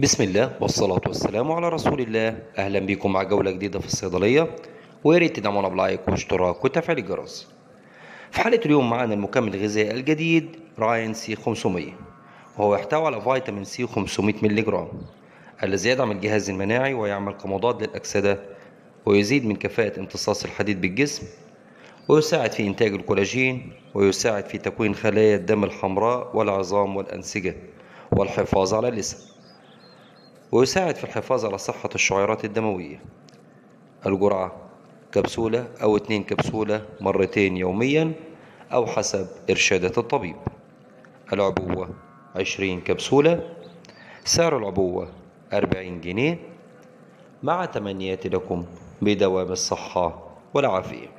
بسم الله والصلاة والسلام على رسول الله. أهلا بكم مع جولة جديدة في الصيدلية. ويا ريت تدعمونا ب like واشتراك وتفعيل الجرس. في حلقة اليوم معانا المكمل الغذائي الجديد راين سي 500 وهو يحتوي على فيتامين سي 500 ملغ جرام الذي يدعم الجهاز المناعي ويعمل كمضاد للأكسدة ويزيد من كفاءة امتصاص الحديد بالجسم. ويساعد في إنتاج الكولاجين. ويساعد في تكوين خلايا الدم الحمراء والعظام والأنسجة والحفاظ على اللسان. ويساعد في الحفاظ على صحة الشعيرات الدموية. الجرعة كبسولة أو اتنين كبسولة مرتين يوميا أو حسب إرشادات الطبيب. العبوة عشرين كبسولة سعر العبوة أربعين جنيه مع تمنياتي لكم بدوام الصحة والعافية.